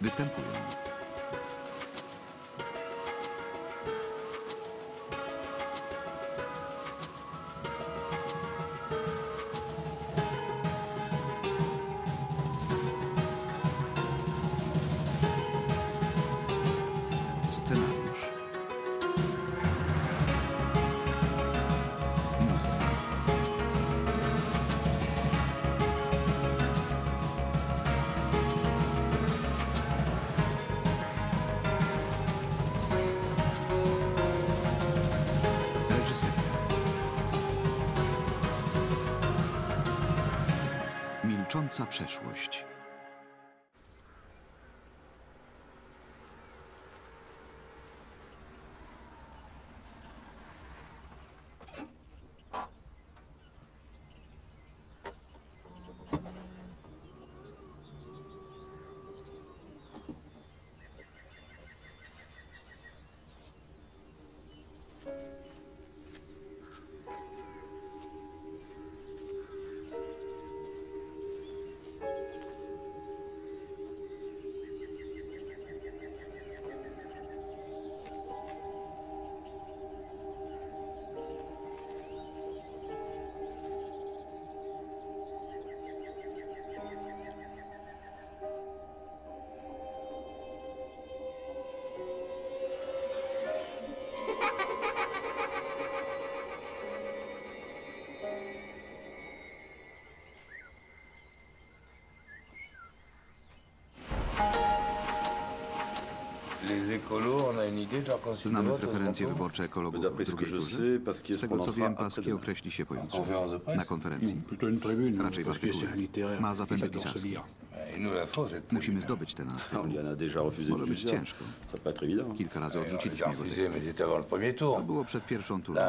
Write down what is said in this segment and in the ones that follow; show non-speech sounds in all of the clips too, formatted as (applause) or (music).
Występują. Przeszłość. Znamy preferencje wyborcze ekologów w drugiej turze. Z tego co wiem, après-demain. określi się pojutrze na konferencji. Raczej w artykule. Ma zapędy se pisarskie. Musimy zdobyć ten artykuł. On en a déjà refusé Może być ciężko. Kilka razy odrzuciliśmy jego tour. To było przed pierwszą turą.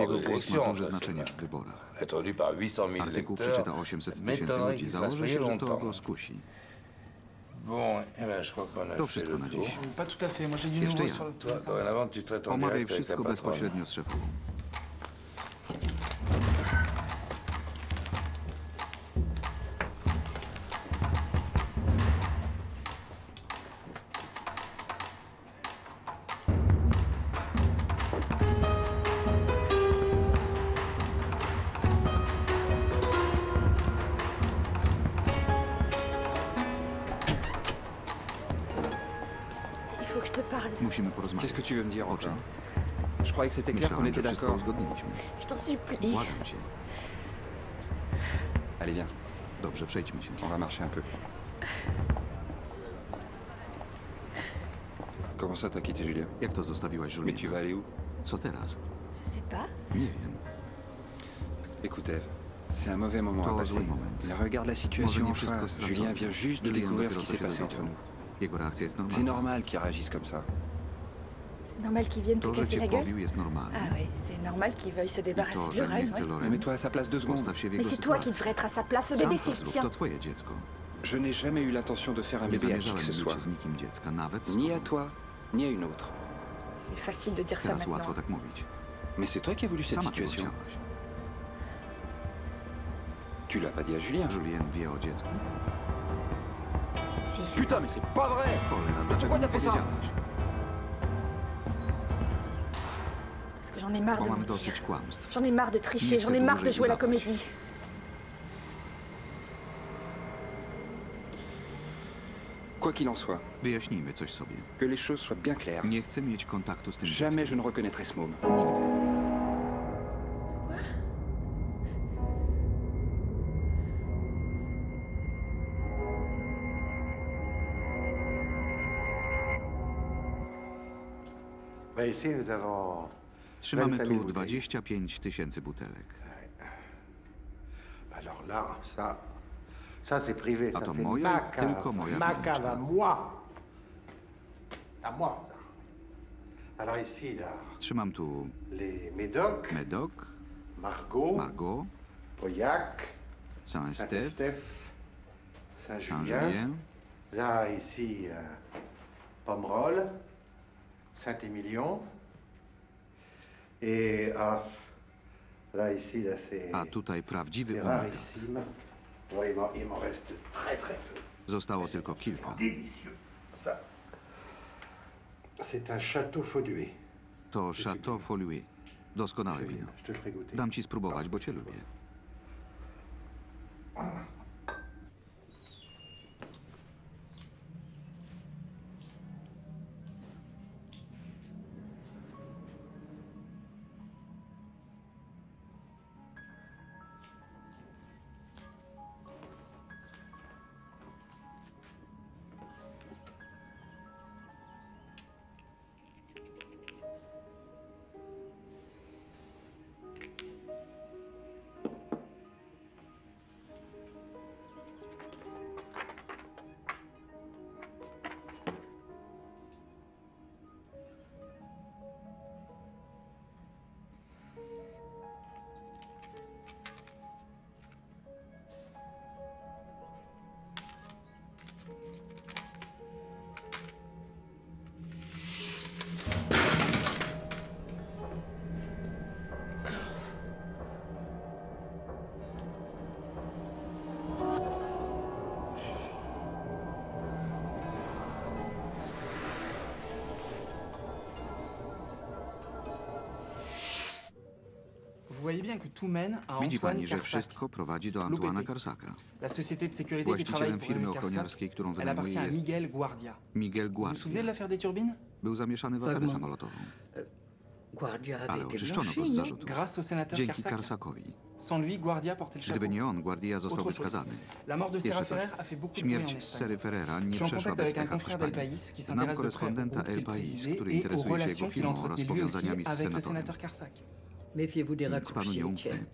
Jego głos ma duże znaczenie w wyborach. Être lu par 800 000 Artykuł przeczyta 800 tysięcy ludzi. Założę się, że to go skusi. To fait wszystko na dziś. Pas tout à fait. Moi, j'ai du Jeszcze nouveau ja. sur le Toi, dorénavant, tu traites en Omawiaj wszystko bezpośrednio z szefową. Était d'accord. Je t'en supplie. Cię. Allez, viens, Dobrze, przejdźmy się. on va marcher un peu. Comment ça, t'as quitté Julien Jak to zostawiłaś Mais tu vas aller où? Co teraz? Je sais pas. Nie wiem. Écoute, Eve, c'est un mauvais moment To à passer. moment. Mais regarde la Może situation nie en wszystko face. stracone. Julien vient juste de Julien découvrir ce dopiero qui co s'est się passé entre nous. Jego reakcja jest C'est normalna. normal qu'il réagisse comme ça. Normal qu'ils viennent te casser la gueule. Ah oui, c'est normal qu'ils veuillent se débarrasser to, de Lorraine, ouais. Mets-toi à sa place deux secondes. Mais c'est toi qui devrais être à sa place. Ce bébé, c'est le tien. Je n'ai jamais eu l'intention de faire un bébé à qui que ce soit. Ni à toi, ni à une autre. C'est facile de dire ça maintenant. Mais c'est toi qui as voulu cette situation. Tu l'as pas dit à Julien. Julien o dziecku? Si. Putain, mais c'est pas vrai Pourquoi t'as fait ça j'en ai marre de mentir. J'en ai marre de tricher. J'en ai marre de jouer la comédie. Quoi qu'il en soit, Wyjaśnijmy coś sobie. que les choses soient bien claires. Nie chcę mieć kontaktu z tym Jamais je ne reconnaîtrai ce môme. Nigdy. Ben ici, nous avons Trzymamy 25 tu 000 bouteilles. 25 tysięcy butelek. Alors là, ça, ça c'est privé. A Ça, to c'est moja, ma cave. tylko moja Ma winniczka. cave à moi. À moi, ça. Alors ici, là, Trzymam tu les Médocs, Médoc, Margot, Margot, Pauillac, Saint-Estèphe, Saint-Estèphe, Saint-Julien. Saint-Julien, Là, ici, euh, Pomerol, Saint-Émilion. Reste très, très peu. Zostało tylko kilka. To Chateau Foluy. Doskonałe wino. Dam ci spróbować, bo cię lubię. Vous voyez bien que tout mène à Widzi Antoine pani, że wszystko prowadzi do Antoana Karsaka, la société de sécurité qui travaille właścicielem pour firmy ochroniarskiej, którą Elle appartient wynajmuje à jest Miguel Guardia. Miguel Vous vous souvenez de Guardia. l'affaire des turbines Był zamieszany w aferę Vaguement. samolotową, Guardia avait ale été oczyszczono go z non zarzutów. Grâce au sénateur Dzięki. Karsakowi. Sans lui, Guardia portait le chapeau. Gdyby nie on, Guardia został Autre chose. wskazany. La mort de Jeszcze coś. Ferrer a fait beaucoup de bruit en Śmierć Espagne. Sery Ferrera Je nie suis en przeszła contact bez avec un echa w confrère del Hiszpanii. País qui Znam s'intéresse de près au korespondenta groupe El qu'il País, présidait który et aux interesuje się relations jego qu'il firmą entretenait oraz lui aussi powiązaniami z avec le senatorem. sénateur Carsac. Méfiez-vous des Nic panu nie raccourcis, umknie. Etienne.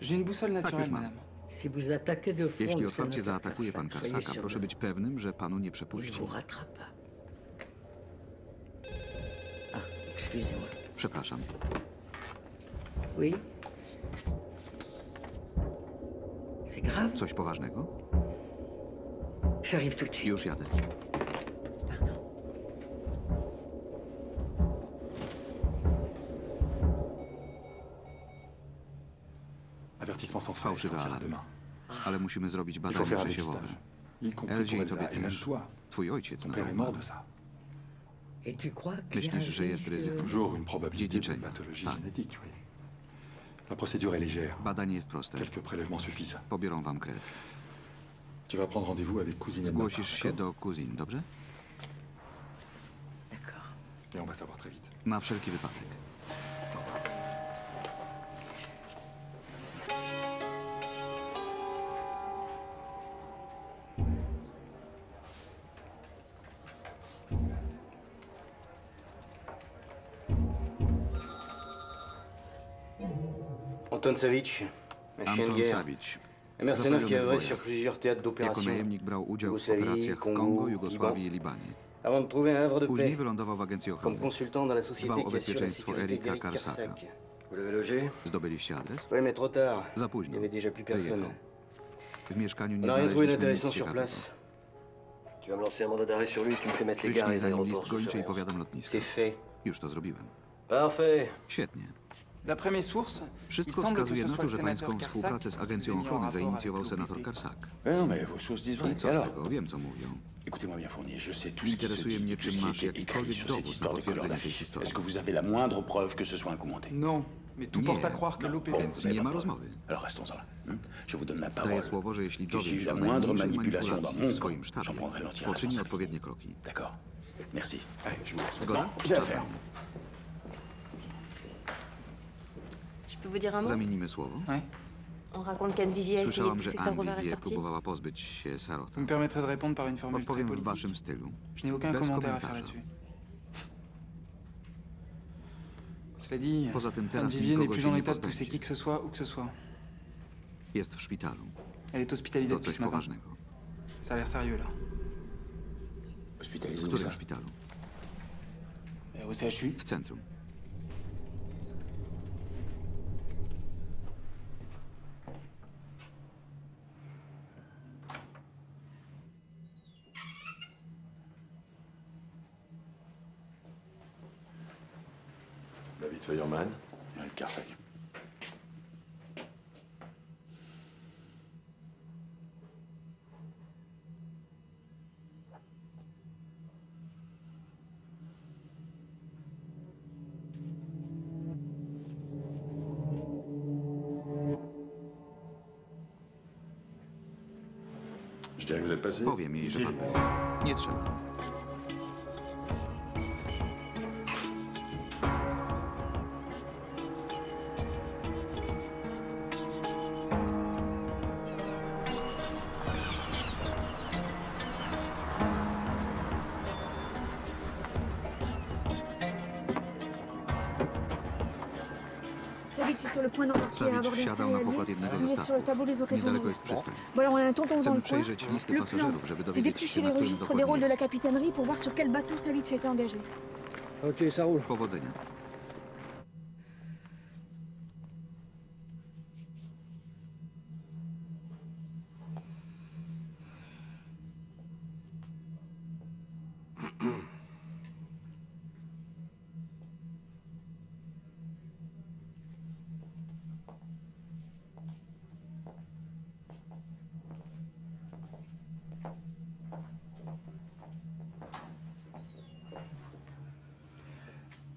J'ai une boussole Tak już naturelle, mam. madame. Si vous attaquez de front Jeśli otwarcie zaatakuje pan Karsaka, proszę być pewnym, że panu nie przepuści. Ah. Przepraszam. Coś poważnego? Już jadę. Sortira alarm. demain. Ale musimy zrobić Il faut badanie przesiewowe. Y Elzie pour i tobie też. toi. Twój ojciec na to est mort umarł. de ça. Et tu crois qu'il y a un Myślisz, że jest ryzyko? Toujours une probabilité de Dziedziczenie. pathologie Tak. génétique, oui. La procédure est légère. Badanie jest proste. Quelques prélèvements suffisent. Pobiorą wam krew. Tu vas prendre rendez-vous avec cousine Edna. Zgłosisz się do kuzin, dobrze? D'accord. Et on va savoir très vite. Na wszelki wypadek. Savic, un chien de Anton guerre. Savic. Un mercenaire qui bojach. sur plusieurs théâtres Jako d'opération. najemnik brał udział w operacjach w Kongo, Jugosławii i Libanie. Avant de trouver un havre de Później paix wylądował w agencji comme ochrony. consultant dans la société Dbał o qui assure la bezpieczeństwo sécurité Erika d'Eric Karsaka. Karsak. Vous l'avez logé Zdobyliście adres? Oui, mais trop tard. Za Il y późno. avait déjà plus personne. Wyjechał. W mieszkaniu nie n'a rien trouvé znaleźliśmy nic sur ciekawego. place. Tu vas me lancer un mandat d'arrêt sur lui, tu me fais mettre les gares et Wyślij les za nim aéroports list sous gończy i surveillance. powiadam lotnisko. C'est fait. Już to zrobiłem. Parfait. Świetnie. D'après mes sources, il Wszystko wskazuje ce na soit to, le że pańską współpracę z agencją ochrony zainicjował senator. Karsak. Disent I co z tego? Wiem, co mówią. Écoutez-moi bien, Fournier, je sais tout ce qui se Interesuje mnie, czy masz jakikolwiek sur cette dowód na histoire de colère potwierdzenie tej historii. Est-ce que vous avez la moindre preuve que ce soit incommandé Non, mais tout porte à croire que. Więc nie pas ma rozmowy. Alors restons-en là. hein. Je vous donne ma Daję parole. słowo, że jeśli dowiem eu się la o moindre najmniejszej manipulation dans manipulacji w swoim sztabie, j'en prendrai l'entière poczyni odpowiednie kroki. Zgoda? Czas affaire. na mnie. Peux vous dire un mot Zamienimy słowo. Ouais. On raconte qu'Anne Vivier a essayé de Słyszałam, że pousser Saro vers Anne la Vivier sortie. próbowała pozbyć się Sarota. Vous me permettrez de répondre par une formule très Odpowiem w politique. waszym stylu. Je n'ai aucun Bez commentaire à faire komentarza. là-dessus. Cela dit, Poza tym Anne teraz Vivier n'est nikogo plus się en nie état de pousser pozbędzie. qui que ce soit où que ce soit. Jest w szpitalu. Elle est hospitalisée To depuis coś ce matin. poważnego. Ça a l'air sérieux là. W Hospitalisé où którym ça szpitalu? Euh, Au CHU W centrum. Feuerman. Eric Carfac. Powie mi, że pan. Nie trzeba. Sur le point d'embarquer à Savic bord d'un wsiadał na pokład jednego ze Il est sur le tableau des statków. Niedaleko occasionnels. jest przystań. Bon alors on a un tonton dans Chcemy le coin. przejrzeć listy Le plan, pasażerów, żeby c'est dowiedzieć się, d'éplucher na les którym registres des dokładnie rôles de la jest. capitainerie pour voir sur quel bateau Savic a été engagé. Ok, ça roule. Powodzenia.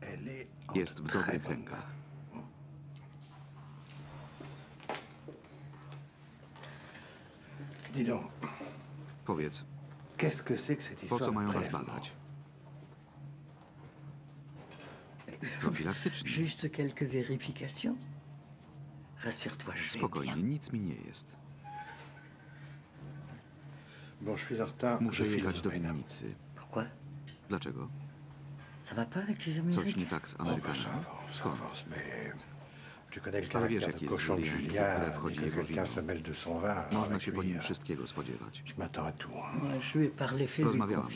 Elle est. en Jest w dobrych rękach. Dis donc, Powiedz, qu'est-ce que c'est que cette po histoire co de mają was prélèvement badać? Profilaktycznie. Juste quelques vérifications. Rassure-toi, je vais Spokojnie, bien. nic mi nie jest. Bon, je suis en retard. Muszę je file jechać do winnicy. Pourquoi Dlaczego? Ça va pas avec les Coś nie tak z Amerykanami. Skąd? avance, mais tu connais le Ale wiesz, de jest cochon de Julien, Julia, które wchodzi jego wino. Można się po nim wszystkiego spodziewać. Je lui Rozmawiałam.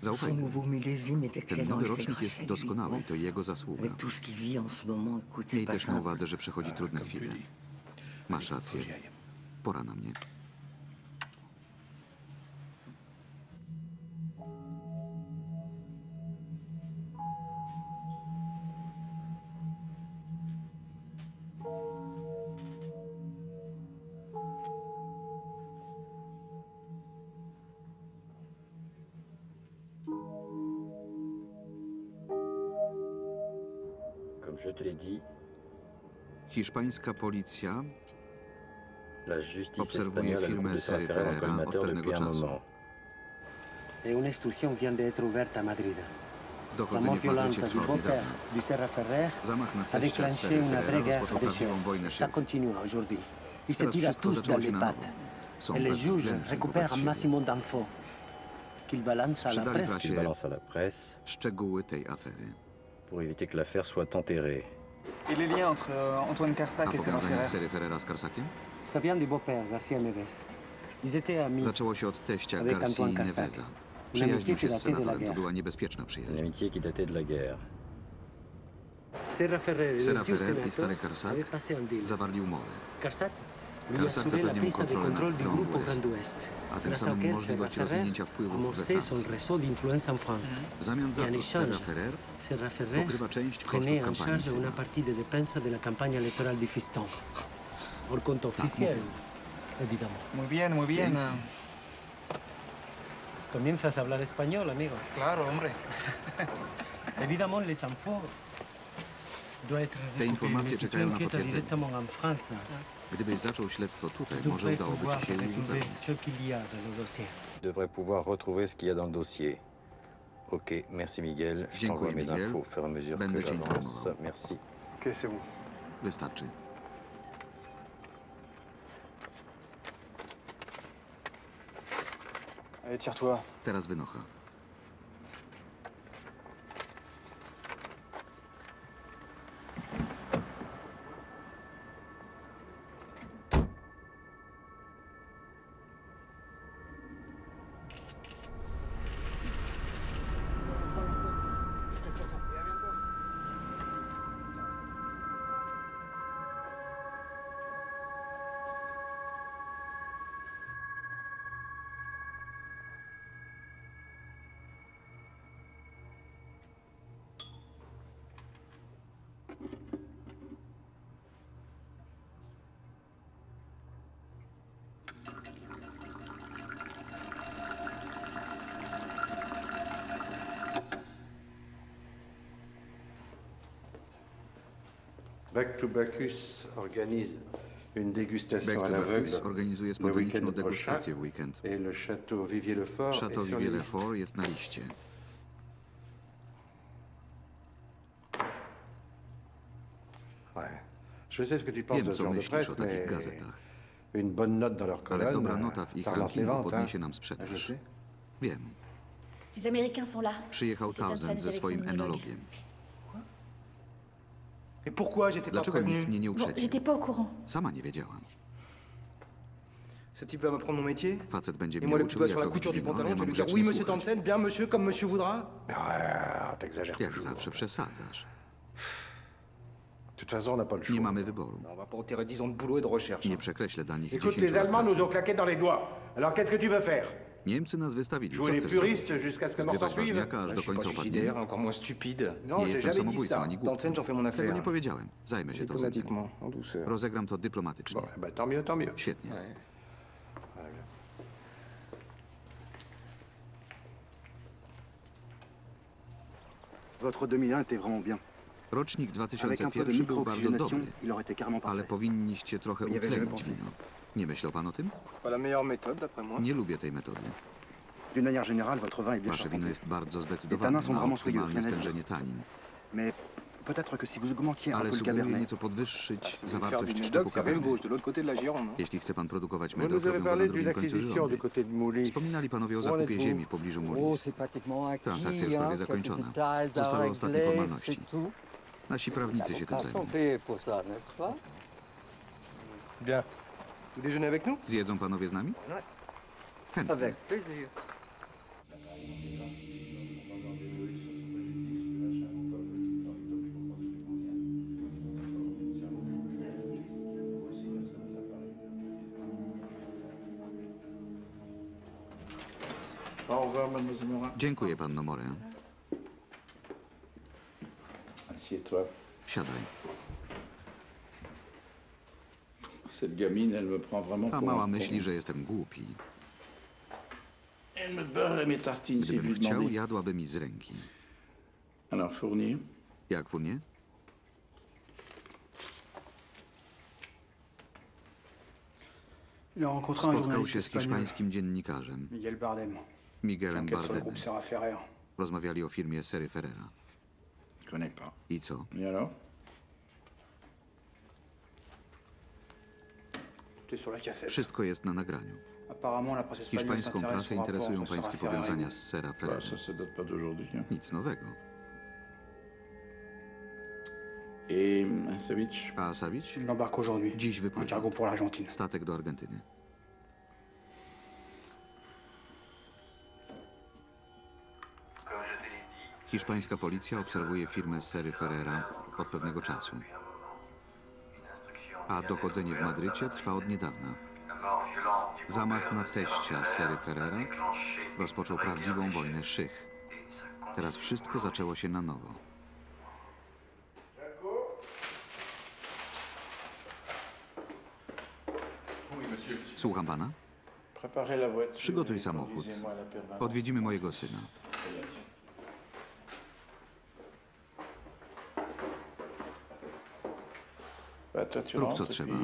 Zaufaj nouveau millésime est Ten excellent. nowy rocznik grâce jest à lui. doskonały i to jego zasługa. Avec tout ce qu'il vit en ce moment, écoute, c'est Miej pas też na simple. uwadze, że przechodzi trudne chwile. Masz rację. Pora na mnie. La police hispanique observe une véritable guerre en Méditerranée. Une extorsion vient d'être ouverte à Madrid. Des documents violents du compert du Serra Ferrer a déclenché une vraie guerre. Cela continue aujourd'hui. Ils s'agit de tous ceux qui les battent. Et les juges récupèrent un maximum d'infos. qu'ils balancent sur la presse pour éviter que l'affaire soit enterrée. Et les liens entre euh, Antoine A Carsac et Serra powiązanie Ferrer Sery Ferrera z Karsakiem? Ça vient du beau-père, García Neves. Ils étaient amis. Zaczęło się od teścia Avec Garcia Antoine Carsac. Neveza. Przyjaźnił się z senatorem. To była niebezpieczna przyjaźń. amitié qui datait de la guerre. Serra Ferrer vieux Ferrer i stary Karsak zawarli umowę. Carsac lui Carsac assurait la zapewniał mu prise de kontrolę nad contrôle du Grand groupe au Ouest, Grand Ouest. a tym grâce samym auquel możliwość Serra Ferrer rozwinięcia wpływów we amorçait son Francji. réseau d'influence en France. W zamian za Et en to Serra échange, Ferrer Serra Ferrer pokrywa część prenait kosztów en kampanii charge une syna. partie des dépenses de la campagne électorale du fiston. Hors compte officiel, évidemment. Muy bien, muy bien. Comienzas a hablar español, amigo. Claro, hombre. (laughs) Évidemment, les infos doivent être Te recoupées, informacje mais si tu czekają na enquêtes potwierdzenie. directement en France, Gdybyś zaczął śledztwo tutaj, tu może udałoby pouvoir ci się uzupełnić. ce qu'il y a dans le dossier. Je devrais pouvoir retrouver ce qu'il y a dans le dossier. Ok, merci Miguel. Je Dziękuję, t'envoie mes Miguel. infos au fur et à mesure que Będę cię j'avance. informował. Merci. Ok, c'est bon. Wystarczy. Allez, tire-toi. Teraz wynocha. Back to Bacchus organise une dégustation à l'aveugle organizuje le spontaniczną degustację w weekend. Et le château Vivier-le-Fort jest na liście. Ouais. Je sais ce que tu penses Wiem, co myślisz o takich gazetach. Ale dobra nota w ich rankingu podniesie nam Je sprzedaż. sais. Wiem. Les Américains sont là. Przyjechał Townsend ze swoim enologiem. Et pourquoi j'étais pas prévenu Bon, j'étais pas au courant. Sama nie wiedziałam. Ce type va m'apprendre mon métier Facet będzie Et moi, le uczył, couteau sur la couture du pantalon, je vais lui dire oui, monsieur. Thompson, bien monsieur, comme monsieur voudra. Ah, t'exagères Jak toujours. zawsze przesadzasz. De toute façon, on n'a pas le choix. Nie mamy wyboru. On va pas enterrer 10 ans de boulot et de recherche. Nie przekreślę dla nich Écoute, 10 les Allemands nous ont claqué dans les doigts. Alors qu'est-ce que tu veux faire? Niemcy nas wystawili. Co Jouer les chcesz puristes zrobić? jusqu'à ce que mort Zgrywać ważniaka aż do końca upadnie. suicidaire, encore moins stupide. Non, Nie j'ai jestem jamais dit samobójcą ça. ani głupim. Thompson, j'en fais mon Tego affaire. nie powiedziałem. Zajmę się to zatem. Diplomatiquement, en douceur. Rozegram to dyplomatycznie. Bon, eh ben, tant mieux, tant mieux. Świetnie. Ouais. Votre 2001 était vraiment bien. Rocznik Avec un peu de 2001 był bardzo micro-oxygénation, dobry, il aurait été carrément ale powinniście trochę będziemy utlenić wino. Nie myślał pan o tym? Nie lubię tej metody. D'une manière générale, votre vin est bien Wasze wino charpenté. jest bardzo zdecydowane, ma vraiment soyeux, optymalne rien à dire. stężenie tanin. Mais peut-être que si vous augmentiez un Ale le sugeruję cabernet, nieco podwyższyć faire zawartość rive cabernet. gauche, de l'autre côté de la Gironde. Jeśli chce pan produkować Vous medok, nous avez robią go parlé na d'une drugim końcu acquisition du Żyromdy. côté de Moulis. Wspominali panowie o zakupie ziemi w pobliżu c'est pratiquement acquis. Transakcja już prawie hein, zakończona. à Zostały ostatnie régler, formalności. c'est tout. Nasi Les prawnicy się tym avocats sont zajmą. payés pour ça, n'est-ce pas Bien. Zjedzą panowie z nami? Chętnie. Mademoiselle Morin. Dziękuję, panno Morę. Assieds-toi. Siadaj. Cette gamine, elle me prend vraiment Ta mała myśli, że jestem głupi. Elle me beurre mes tartines si je Gdybym chciał, jadłaby mi z ręki. Alors, Fournier, Jak Furnie? Il a rencontré un Spotkał journaliste się z espagnol, hiszpańskim dziennikarzem, Miguel Bardem. Miguelem Enquête sur le Bardemem. groupe Serra Ferrer. Rozmawiali o firmie Sery Ferrera. je connais pas. I co? Et alors Tout est sur la cassette. Wszystko jest na nagraniu. Hiszpańską prasę interesują pańskie powiązania z Sera hein. Nic nowego. Savitch A aujourd'hui. Dziś wypływa. Statek do Argentyny. Hiszpańska policja obserwuje firmę Sery Ferrera od pewnego czasu. A dochodzenie w Madrycie trwa od niedawna. Zamach na teścia Sery Ferrera rozpoczął prawdziwą wojnę szych. Teraz wszystko zaczęło się na nowo. Słucham pana? Przygotuj samochód. Odwiedzimy mojego syna. Bah, toi, tu Rób co trzeba.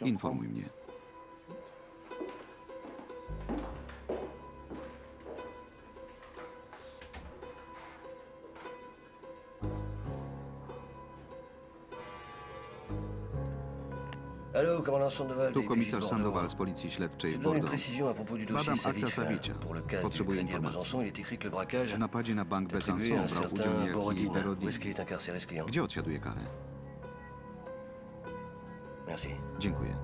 Informuj mnie. Tu komisarz. Sandoval z policji śledczej w Bordeaux. Badam akta du Potrzebuję informacji. W napadzie na bank Besançon brał udział niejaki client Gdzie odsiaduje karę? Merci. Dziękuję.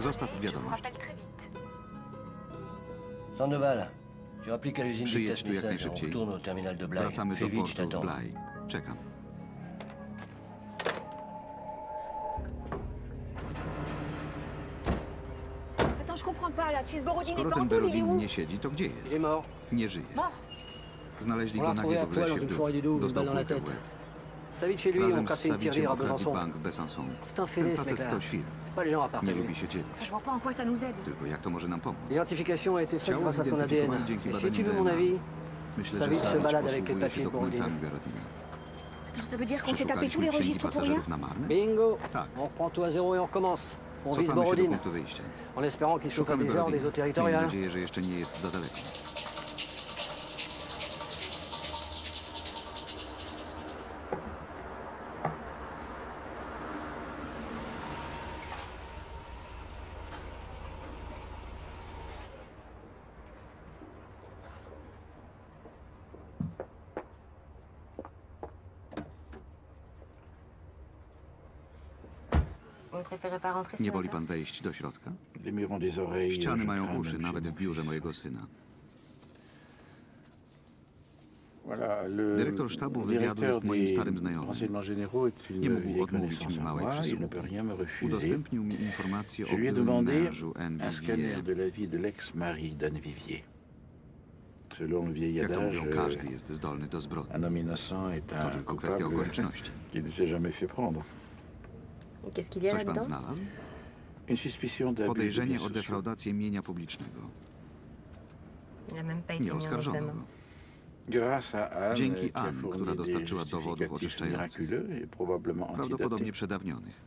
Zostaw wiadomość. Sandoval, tu appliques à l'usine Przyjedź tu jak najszybciej. retourne au terminal de Blaye. Wracamy do portu w. Blaj. Czekam. Ce Borodine Skoro ten Berodin nie siedzi, to gdzie Il jest? est mort. Nie żyje. Mort Znaleźli On go l'a retrouvé nagiego à w poil lesie dans w une forêt du dół. dos, une Dostał balle dans la kulkę w tête. łeb. Savic et lui ont Razem z cassé une tirelire à okradli Besançon. bank w Besançon. C'est un Ten fêlé, ce facet mec-là. to świr. C'est pas le genre à Nie partager. lubi się dzielić. Enfin, je vois pas en quoi ça nous aide. Tylko jak to może nam pomóc? L'identification a été faite Ciało grâce à son ADN. zidentyfikowali dzięki Et si badaniu tu veux mon DNA. avis, Myślę, że Savic se Savic balade avec les posługuje się papiers de Borodina. dokumentami Borodina. Attends, ça veut dire qu'on s'est tapé tous Przeszukaliśmy les księgi registres pour rien pasażerów na Marne? bingo Tak. On reprend tout à zéro et on recommence. On Cofamy do punktu wyjścia. en espérant qu'il soit pas des Borodina. eaux Miejmy territoriales. nadzieję, że jeszcze nie jest za daleko. Vous ne préférez pas rentrer Nie woli pan wejść do środka? Ściany mają uszy, nawet w biurze mojego syna. Dyrektor sztabu wywiadu jest moim starym znajomym. Nie mógł odmówić mi małej przysługi. Udostępnił mi informacje o Je lui ai byłym demandé mężu N. un scanner Vivier. de la vie de l'ex-mari d'Anne Vivier. Selon le vieil Jak to mówią, każdy jest zdolny do zbrodni. un homme innocent est To un tylko kwestia okoliczności. y Coś pan znalazł? Une suspicion d'abus de Podejrzenie o defraudację mienia publicznego. Nie oskarżono go. Dzięki qui a Anne, fourni która dostarczyła dowodów oczyszczających. Prawdopodobnie przedawnionych.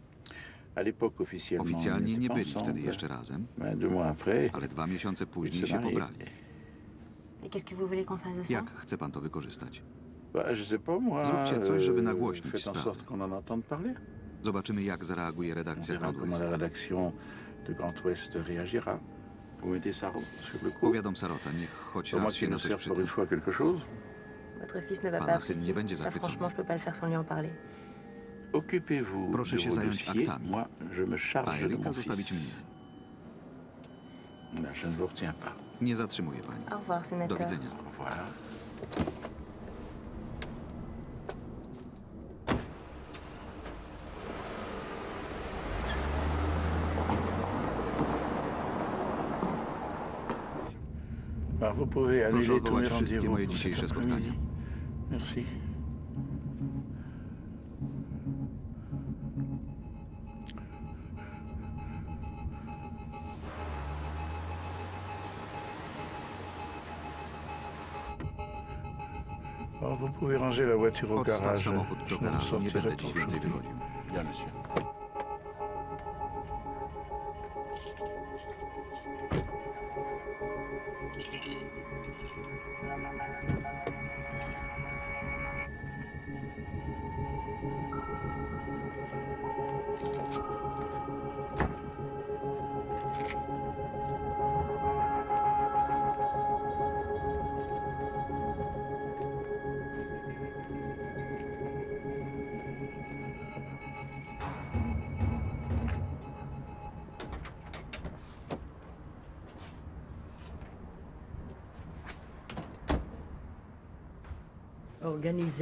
Oficjalnie nie byli wtedy jeszcze razem, ale dwa miesiące później się pobrali. Jak chce pan to wykorzystać? Zróbcie coś, żeby euh, nagłośnić en sprawę. Zobaczymy, jak zareaguje redakcja Grand West. la rédaction de Grand Ouest réagira. Vous mettez ça sur le coup. Powiadam Sarota, niech choć Pour moi raz się na coś sert przyda. pour une fois quelque chose. Votre fils ne va Pana pas syn nie apprécier. będzie Ça, zachwycony. franchement, je peux pas le faire sans lui en parler. Occupez-vous Proszę de się vos zająć dossiers. aktami. Moi, je me A charge de Erika mon zostawić fils. mnie. Non, je ne vous retiens pas. Nie zatrzymuję pani. Au revoir, Do sénateur. widzenia. Au revoir. Proszę annuler tous odwołać mes wszystkie rendez-vous moje pour cet dzisiejsze après-midi. spotkania. Merci. Alors, vous pouvez ranger la voiture au Odstaw garage. samochód do Je ne garażu, nie sortirai będę pas dziś więcej aujourd'hui. wywoził. Bien, monsieur.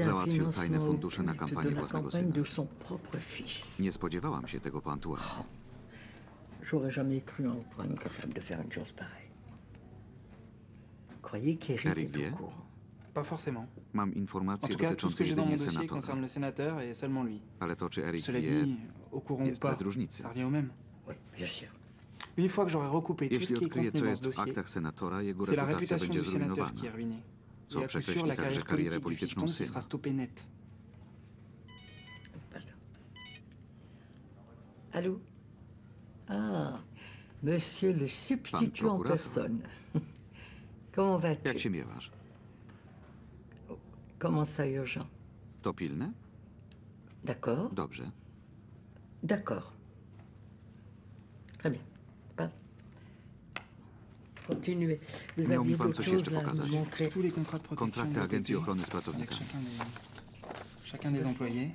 Załatwił tajne financement fundusze na kampanię własnego campagne syna. de son propre fils. Nie spodziewałam się tego po Antoine. J'aurais jamais cru en Antoine capable de faire une chose pareille. Croyez qu'Eric Eric est wie? au courant. Pas forcément. Mam En informacje tout cas, tout ce que dotyczące j'ai dans mon jedynie dossier senatora. concerne le sénateur et seulement lui. Ale to, czy Eric Cela wie, dit, au courant ou jest pas, bez różnicy. ça revient au même. Oui, bien sûr. Une fois que j'aurai recoupé tout ce Jeśli qui est odkryje, contenu co dans ce jest w dossier, aktach senatora, jego c'est la reputacja réputation będzie du sénateur qui est zrujnowana. ruinée. Co Et à coup sûr, przekreśli la także carrière karierę politique du polityczną syna. sera stoppée net. Allô? Ah, monsieur le substitut en personne. (laughs) Comment vas-tu? Jak się miewasz? Comment ça urgent? To pilne? D'accord, Dobrze. d'accord. Très bien. Pas- Continuez. Vous Miał mi aviez pan d'autres coś jeszcze choses à pokazać. me montrer. Tous les contrats de protection Kontrakty de Agencji l'OPP Ochrony z avec Pracownikami. chacun des, chacun des employés.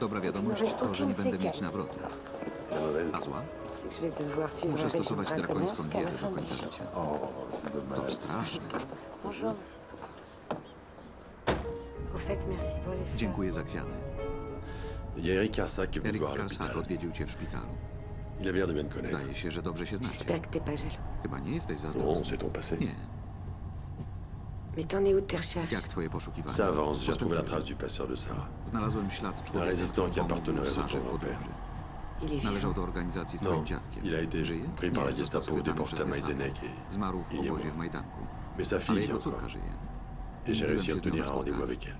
Dobra wiadomość to, że nie będę mieć nawrotu. A zła? Muszę stosować drakońską dietę do końca życia. To straszne. Dziękuję za kwiaty. Eric Carsac odwiedził cię w szpitalu. Zdaje się, że dobrze się znacie. Chyba nie jesteś zazdrosny. passé. Nie. Mais t'en es où de tes recherches Jak twoje poszukiwania? Ça avance, j'ai retrouvé la trace du passeur de Sarah. Znalazłem ślad człowieka, résistant qui appartenait w votre podróży. Il est Należał do organizacji z Non, twoim dziadkiem. il a été Żyje? pris par la Nie, został Gestapo, schwytany déporté przez à Gestapo. Majdanek et Zmarł w il est obozie mort. w Majdanku. Mais sa Ale fille jego vit córka encore. żyje. Et j'ai Mówiłem réussi à się z nią obtenir un rendez-vous avec elle.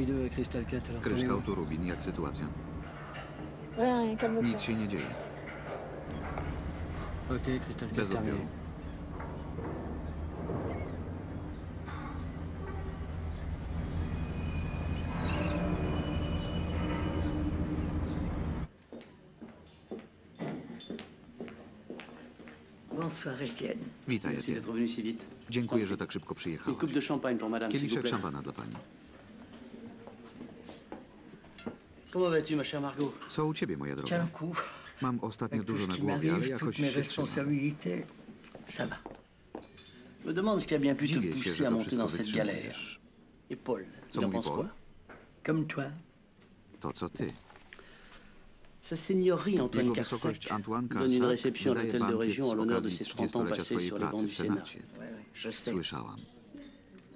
Ruby 2, Crystal 4, alors t'en es Kryształ tu Rubin, jak sytuacja? Rien, calme-toi. Nic się nie dzieje. Ok, Crystal 4 Bez terminé. odbioru. Bonsoir, Étienne. Witaj, Merci Etienne. d'être venu si vite. Dziękuję, że tak szybko Une przyjechałaś. coupe de champagne pour madame, s'il vous Kieliszek plaît. szampana dla pani. Comment vas-tu, ma chère Margot Co u ciebie, moja droga? Tiens. Mam ostatnio dużo na głowie, ale m'arrive, jakoś toutes mes się responsabilités, ça va. Je me demande ce qui a bien pu te pousser à monter dans cette galère. Et Paul, Co il en pense Paul? quoi Comme toi. To co ty? Sa seigneurie Antoine Carsac donne une réception à l'hôtel de région en l'honneur de ses 30 ans 30-lecia passés sur les bancs du Sénat. Je sais. Słyszałam.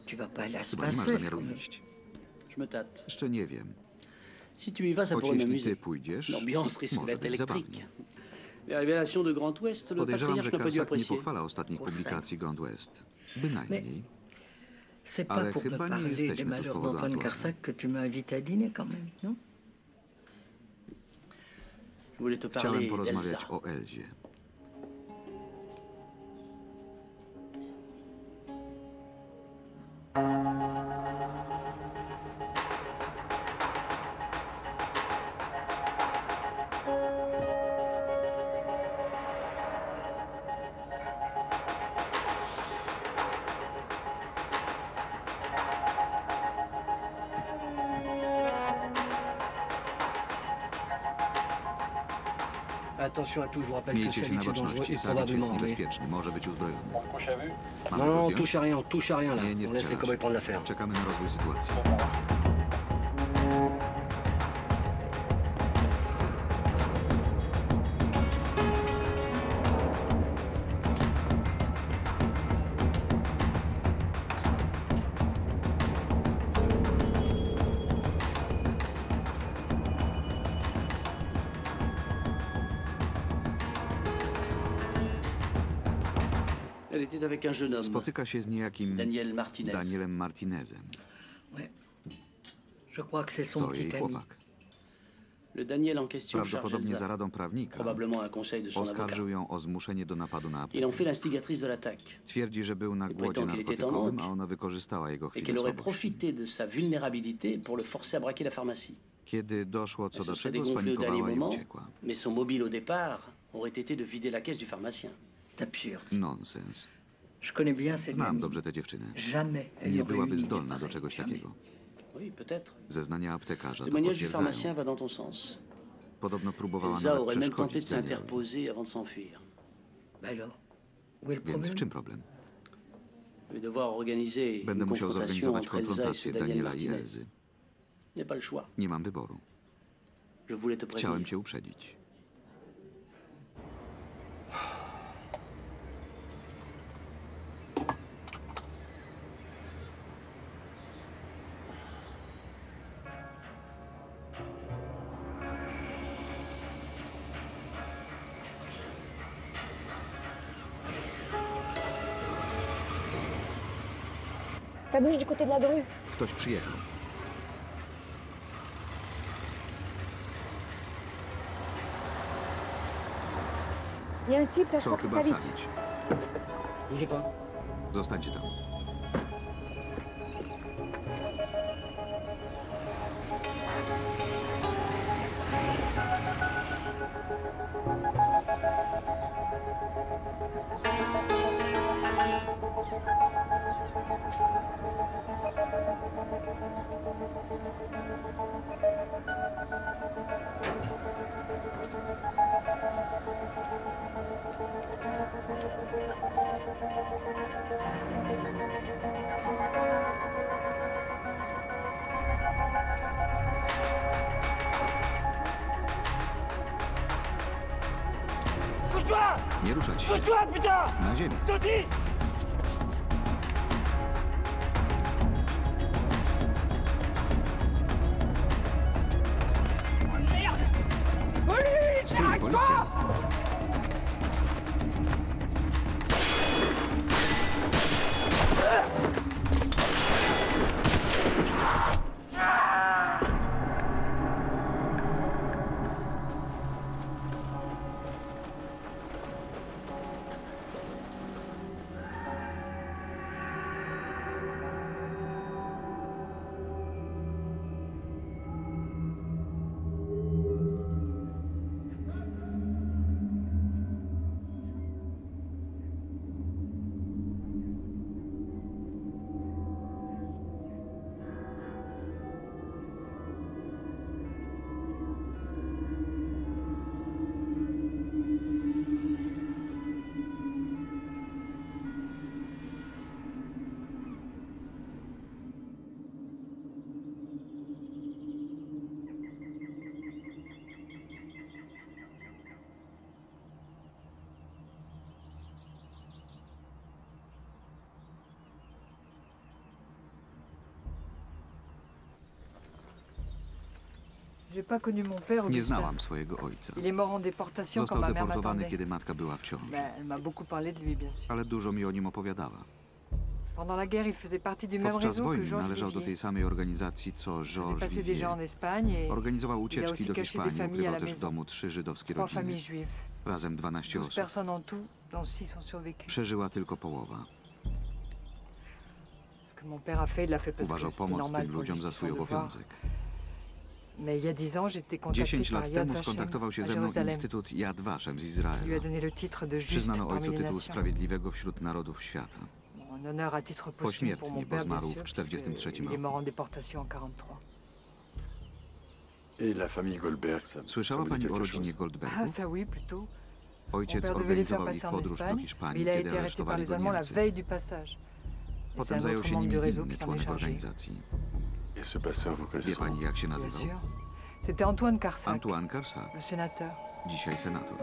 Tu vas pas quand même. iść. Je me tâte. Jeszcze nie wiem. Si tu y vas, ça pourrait m'amuser. L'ambiance risque d'être électrique. Les révélations de Grand Ouest, le patriarche n'a pas dû apprécier. Bynajmniej. C'est pas pour me parler des malheurs d'Antoine Antoine. Carsac que tu m'as invité à dîner, quand même, non? Je voulais te parler d'Elsa. Miejcie się na baczności. Savic jest niebezpieczny, może być uzbrojony. Mamy non, go on zdjąć? touche à rien, on touche à rien là. Nie, nie on laisse les strzelasz. cobayes prendre l'affaire. Czekamy na rozwój sytuacji. Spotyka się z niejakim. Danielem Martinezem. To jej chłopak. Prawdopodobnie za radą prawnika oskarżył ją o zmuszenie do napadu na aptekę. Twierdzi, że był na głodzie narkotykowym, a ona wykorzystała jego chwilę słabości. Kiedy doszło co do czego, spanikowała i uciekła. mais son mobile au départ aurait été de vider la caisse du pharmacien. Nonsens. Znam dobrze tę dziewczynę. Nie byłaby zdolna do czegoś takiego. Zeznania aptekarza to potwierdzają. Podobno próbowała nawet przeszkodzić Więc w czym problem? Będę musiał zorganizować konfrontację Daniel Daniela i. Elzy. Nie mam wyboru. Chciałem cię uprzedzić. Ça bouge du côté de la grue. Ktoś przyjechał. Il a un type là, je To crois que c'est chyba Savic. Savić. Bougez pas. Zostańcie tam. Nie ruszać się. Na ziemię. Nie znałam swojego ojca. Został deportowany, kiedy matka była w ciąży. Ale dużo mi o nim opowiadała. Pendant la guerre, il faisait partie du même Podczas wojny należał do tej samej organizacji co Georges Vivier. Organizował ucieczki do Hiszpanii, ukrywał też w domu trzy żydowskie rodziny. Razem 12 12 osób. personnes en tout, dont 6 ont survécu. Przeżyła tylko połowa. Uważał pomoc tym ludziom za swój obowiązek. Mais il y a 10 ans, j'étais contactée 10 par lat temu skontaktował się ze mną. Instytut Yad Vashem z Izraela. a donné le titre de juste Przyznano ojcu tytuł. Sprawiedliwego wśród narodów świata. Pośmiertnie, bo zmarł w sûr, 43 puisque il est roku. mort en déportation en 43. Et la famille Goldberg, ça, ça Słyszała pani o rodzinie Ah, Goldbergów? Mon Ojciec organizował ich podróż do Hiszpanii, kiedy aresztowali go Niemcy. Potem zajął się membre nim du réseau inny członek organizacji. Et ce passeur, vous Wie connaissez pani, jak się Bien nazywał? sûr. C'était Antoine Carsac, Antoine Carsac, le sénateur. dzisiaj senator.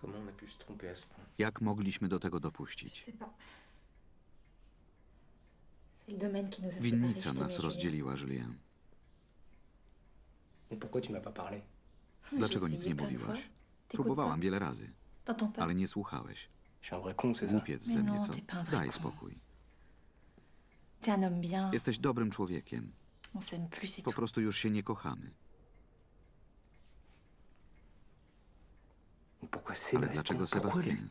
Comment on a pu se tromper à ce point Jak mogliśmy do tego dopuścić? C'est pas. C'est le domaine qui nous a séparés. Winnica nas rozdzieliła, Julien. Parlé Dlaczego nic nie mówiłaś? Próbowałam wiele razy, ale nie słuchałeś. Głupiec ze mnie, co? Daj spokój. Jesteś dobrym człowiekiem. Po prostu już się nie kochamy. Ale dlaczego Sebastian? lui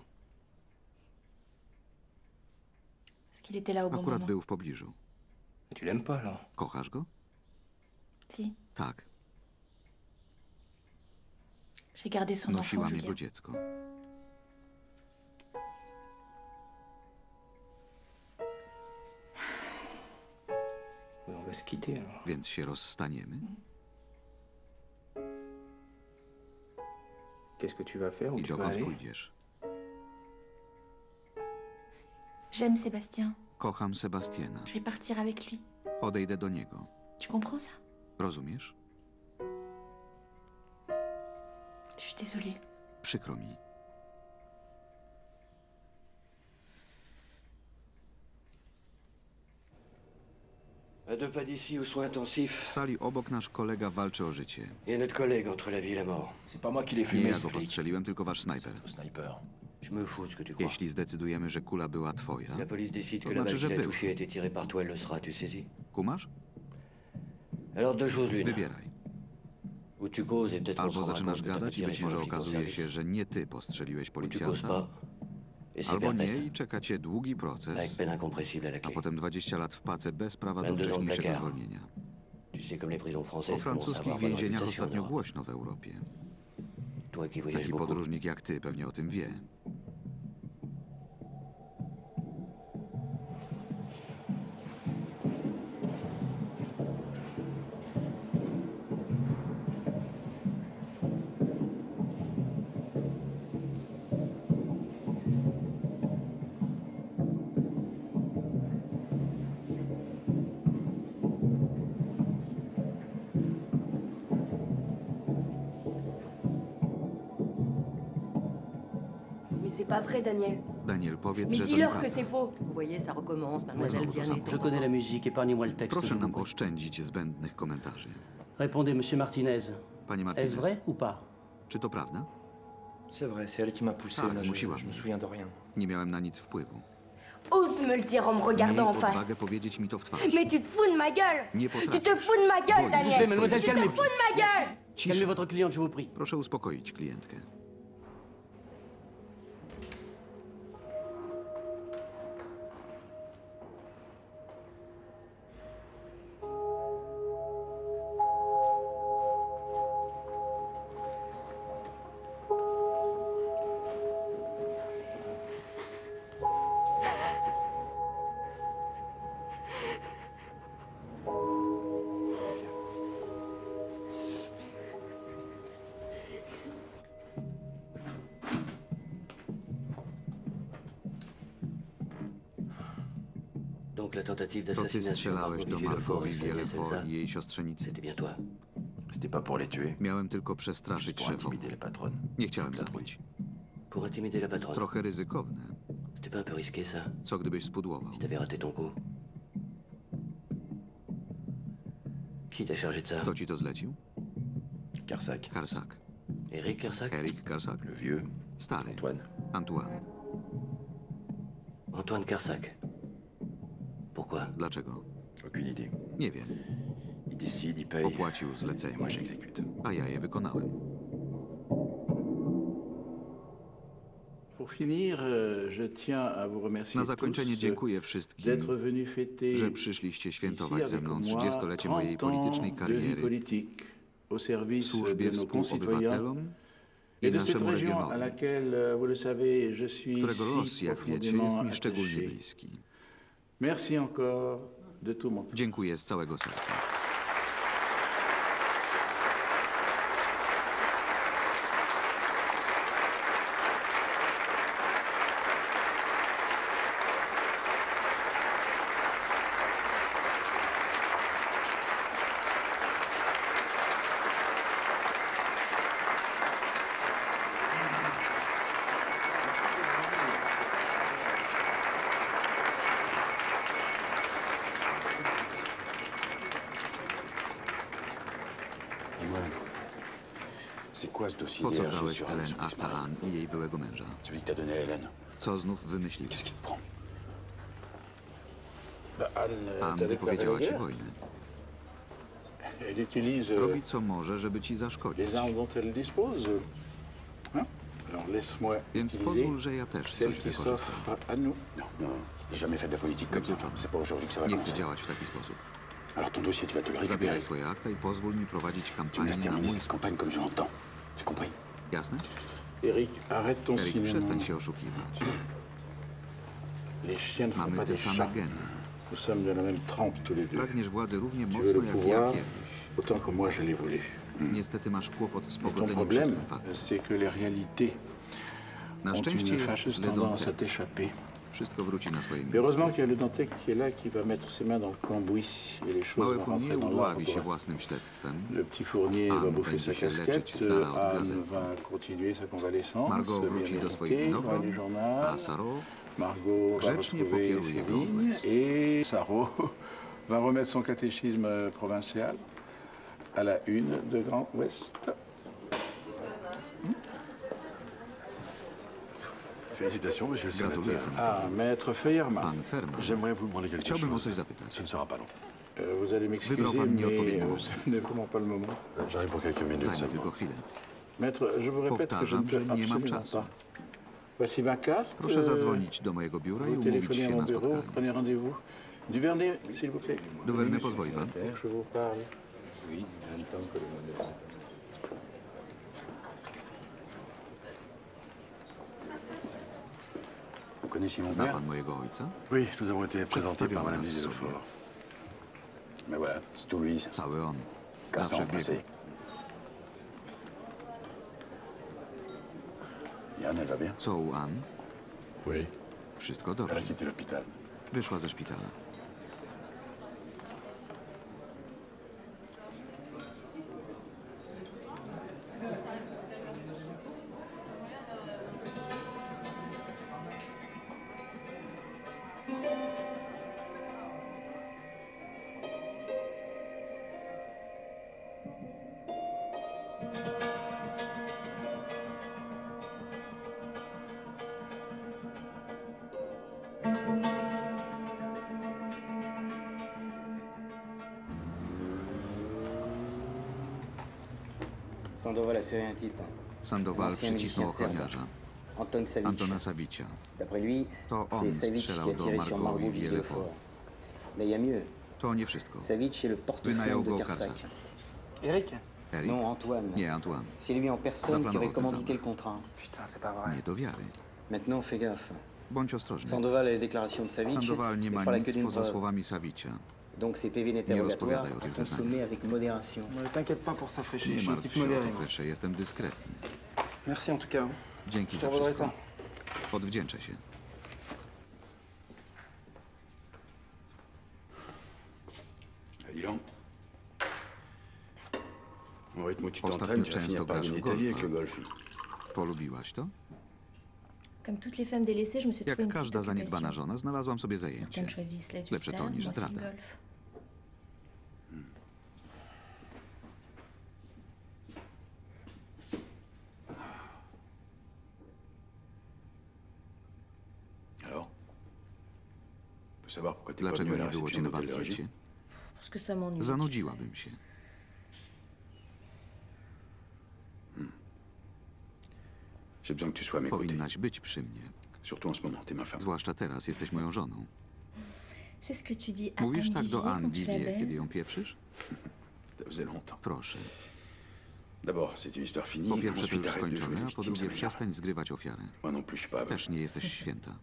Parce qu'il était là au bon Akurat moment. był w pobliżu. Tu l'aimes pas, alors Kochasz go? Si. Tak. J'ai gardé son enfant, Nosiłam Julien. jego dziecko. Oui, on va se quitter, alors. Więc się rozstaniemy. Qu'est-ce que tu vas faire Où I tu vas dokąd aller pójdziesz? J'aime Sébastien. Kocham Sebastiana. Je vais partir avec. Odejdę do niego. Tu comprends Rozumiesz? Je suis. Przykro mi. Deux pas d'ici aux soins W sali obok nasz kolega walczy o życie. Il y a notre collègue entre la vie et la mort. C'est Nie ja go c'est tylko wasz sniper. Jeśli zdecydujemy, że kula była twoja, to znaczy, że był. Kumasz? Wybieraj. Albo zaczynasz gadać i być może okazuje się, że nie ty postrzeliłeś policjanta. Albo nie i czeka cię długi proces, a potem 20 lat w pace bez prawa do 22 ans de wcześniejszego zwolnienia. O francuskich więzieniach ostatnio głośno w Europie. Taki podróżnik jak ty pewnie o tym wie. C'est pas vrai, Daniel. Daniel, powiedz, Mais że to dis-leur que nieprawda. c'est faux. Vous voyez, ça recommence, Znowu mademoiselle to Vianney. samo. Je connais la musique, épargnez-moi le texte. Proszę je vous nam prie. oszczędzić zbędnych komentarzy. Répondez, monsieur Martinez. Est-ce vrai ou pas? Czy to prawda? C'est vrai, c'est elle qui m'a poussé. Tak, là, je, je me mnie. souviens de rien. Nie miałem na nic wpływu. Ose me le dire en me Miej regardant en odwagę face. powiedzieć mi to w twarz. Mais tu te fous de ma gueule Nie Tu te fous de ma gueule, Boisz Daniel mademoiselle, Tu te calmez-vous. fous de ma gueule Calmez votre cliente, je vous prie. Proszę uspokoić klientkę. To ty strzelałeś do Wielefort Selza. i jej siostrzenicy. C'était bien toi. C'était pas pour les tuer, Miałem tylko przestraszyć szefów. Nie chciałem zabić. Trochę ryzykowne. C'était pas un peu risqué ça Co gdybyś spudłował? Kto ci to zlecił? Carsac, Karsak. Eric Kersak Erik Karsak? le vieux, Stary. Antoine. Antoine. Antoine Kersak. Pourquoi Dlaczego? Aucune idée. Nie wiem. Il décide, il paye. Opłacił Et zlecenie, moi j'exécute. a ja je wykonałem. Pour finir, euh, je tiens à vous remercier Na zakończenie tous, dziękuję wszystkim, d'être venus fêter że przyszliście świętować ze mną moi 30-lecie mojej 30 ans politycznej kariery service w służbie de nos concitoyens współobywatelom i et de cette naszemu région à regionowi, laquelle, euh, vous le savez, je suis którego los, si jak wiecie, jest mi szczególnie attaché. bliski. Merci encore de tout mon. Dziękuję z całego serca. Dis-moi, c'est quoi ce Anne Helen Achtaan i jej byłego męża? Co znów te prend Bah, Anne, wypowiedziała ci wojnę. Robi co może, żeby ci zaszkodzić. Więc pozwól, że ja też coś wykorzystam. va Nie chcę działać w taki sposób. Alors ton dossier, tu vas te le récupérer. Zabieraj swoje akta i pozwól mi prowadzić kampanię na mój cette campagne comme je l'entends. Compris Jasne? Eric, arrête ton Erik, cinéma. przestań się oszukiwać. Les chiens ne font Mamy pas te des same chats. geny. Nous sommes de la même trempe tous les deux. Pragniesz władzy równie Tu veux mocno le jak ja pouvoir kiedyś. autant que moi je l'ai voulu. Niestety masz kłopot z Mais ton pogodzeniem przez problème, ten fakt. c'est que les réalités Na ont szczęście une jest fâcheuse Le tendance à Dantec. t'échapper. Wszystko wróci na swoje Mais heureusement qu'il y a le Dantec qui est là, qui va mettre ses mains dans le cambouis et les choses Mały vont rentrer dans udławi się l'ordre. własnym śledztwem. Le petit Fournier va bouffer sa casquette, Anne va continuer sa convalescence, Margot wróci do swoich winogron, les a Saro Margot va retrouver ses vignes et Sarro (laughs) va remettre son catéchisme provincial à la une de Grand Ouest. Félicitations, monsieur le sénateur. Ah, maître Ferman. J'aimerais vous demander quelque chose. Ce ne sera pas long. Euh, vous allez m'excuser, mais euh, ce n'est vraiment pas le moment. J'arrive pour quelques minutes seulement. Maître, je vous répète que je ne peux absolument pas. Voici ma carte. Proszę zadzwonić do mojego biura i Vous umówić się mon na bureau, spotkanie. prenez rendez-vous. Duvernay, s'il vous plaît. Duvernay, pozwoli pan? Je vous parle. Oui, en même temps que le connaissez mon Zna père pan mojego ojca? Oui, nous avons été présentés par Przedstawiła Madame nas Lise sobie. Lefort. Mais voilà, c'est tout lui. ça. Cały on. Garçon Zawsze w biegu. passé. Yann, elle va bien Co u Ann? Oui. Wszystko Elle a dobrze. quitté l'hôpital. Wyszła ze szpitala. Sandoval a serré un type. Sandoval Ancien przycisnął milicien serbe. ochroniarza. Anton Savic. Antona Savicia. D'après lui, To on c'est Savic qui strzelał a do tiré sur Margot Margot i Villefort. Villefort. Mais il y a mieux. To nie wszystko. Savic est le Wynajął portefeuille go de Karsak. Karsak. Eric Eric? Non, Antoine. Nie, Antoine. C'est lui en personne qui Zaplanował aurait ten commandité le zamach. contrat. Putain, c'est pas vrai. Nie do wiary. Maintenant, fais gaffe. Bądź ostrożny. Sandoval a les déclarations de Savic. Sandoval nie mais ma parle que nic d'une poza preuve. słowami Savicia. Donc ces PV Nie d'interrogatoire rozpowiadaj o tych à zeznaniach. consommer avec modération. Ne t'inquiète pas pour ça, Fréchy. Nie Je suis un martw type się o modéré. to, moi. Flesze. Jestem dyskretny. Merci en tout cas. Dzięki za wszystko. Odwdzięczę się. Dylan Au rythme où tu Ostatnio t'entraînes, tu vas często finir par grasz w gagner ta vie avec le golfa. golf. Polubiłaś to? Jak każda zaniedbana żona, znalazłam sobie zajęcie. Certaines choisissent Lepsze to niż moi c'est le zdrada. Dlaczego nie było cię na bankiecie? Parce que ça m'ennuie. tu sais. Zanudziłabym się. J'ai besoin que tu sois à mes côtés. Powinnaś być przy mnie. Zwłaszcza teraz, jesteś moją żoną. C'est ce que tu dis à Mówisz Anne tak do Vivier Anne tu la kiedy ją pieprzysz? (laughs) Proszę. Po pierwsze, to już skończone, a po drugie, przestań zgrywać ofiarę. Też nie jesteś święta.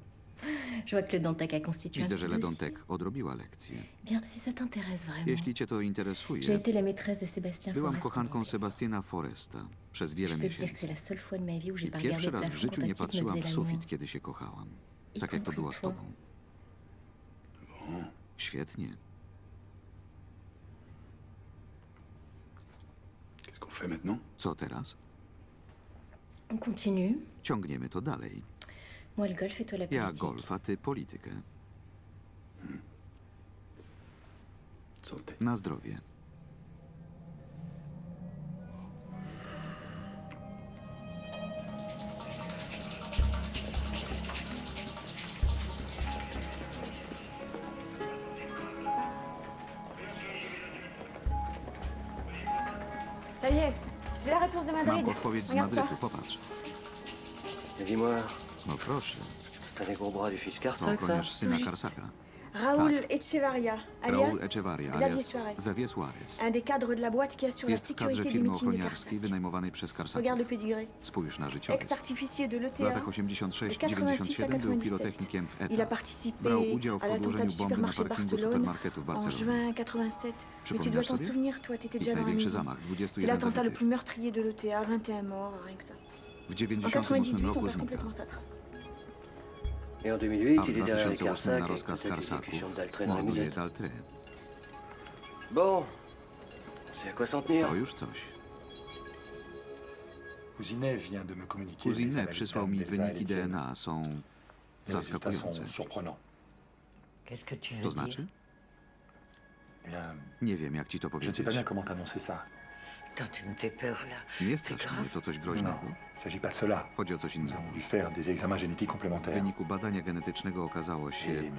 Je vois que le Dantec a constitué un Widzę, petit że dossier. Ledontek odrobiła lekcję. Bien, si ça t'intéresse vraiment. Jeśli cię to J'ai interesuje, été la maîtresse de Sébastien byłam Forest. kochanką Sebastiana Foresta przez wiele Je peux te dire que c'est miesięcy. la seule fois de ma vie où j'ai I pas pierwszy le raz w plafond życiu quand nie me patrzyłam w l'amour. sufit, kiedy się kochałam. Tak jak to było z tobą. Świetnie. Qu'est-ce qu'on fait maintenant Co teraz? On continue. Ciągniemy to dalej. Moi le golf et toi la Ja golf, a ty politykę. Santé. Na zdrowie. Ça y est, j'ai la réponse de Madrid. Mam odpowiedź z Regarde ça. Madrytu, popatrz. Dis-moi, No proszę. du syna. Karsaka. Raoul Echevarria, alias Echevarria, Xavier alias Suarez. Xavier Suarez. Un des cadres de la boîte qui assure la Jest w kadrze sécurité du firmy meeting des ochroniarskiej wynajmowanej przez Karsaków. Regarde le pédigré. Spójrz na życiorys. Ex-artificier de W l'ETA. latach de 86 à 86-97 był 97. pirotechnikiem w Il a ETA. participé Brał udział w à l'attentat podłożeniu du bomby na supermarché parkingu Barcelone supermarketu w en Barcelonie. juin 87. Mais tu dois Przypominasz t'en sobie? souvenir, toi, t'étais Ich déjà dans la największy maison. zamach, C'est 21 l'attentat le zabitych. plus meurtrier de l'ETA, 21 morts, rien que ça. W En 98 98, on roku perd znika. complètement sa trace. Et en 2008, A w il est derrière les 2008 na Carsac avec rozkaz Karsaków l'exécution la morduje musette. Bon, c'est à quoi s'en tenir. To już coś. Cousinet vient de me communiquer les Cousinet analyses przysłał mi d'Elsa et wyniki d'Étienne. DNA. Są Les résultats zaskakujące. sont surprenants. Qu'est-ce que tu veux To dire znaczy? Bien, Nie wiem, jak ci to je ne sais pas powiedzieć. bien comment t'annoncer ça. Nie strasz mnie, to coś groźnego. il s'agit pas de cela. Chodzi o coś Nous innego. avons dû faire des examens génétiques W complémentaires. wyniku badania genetycznego okazało się, Et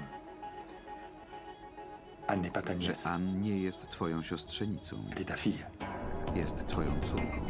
Anne n'est pas ta że nièce, Ann nie jest twoją siostrzenicą. elle est ta fille. Jest twoją córką.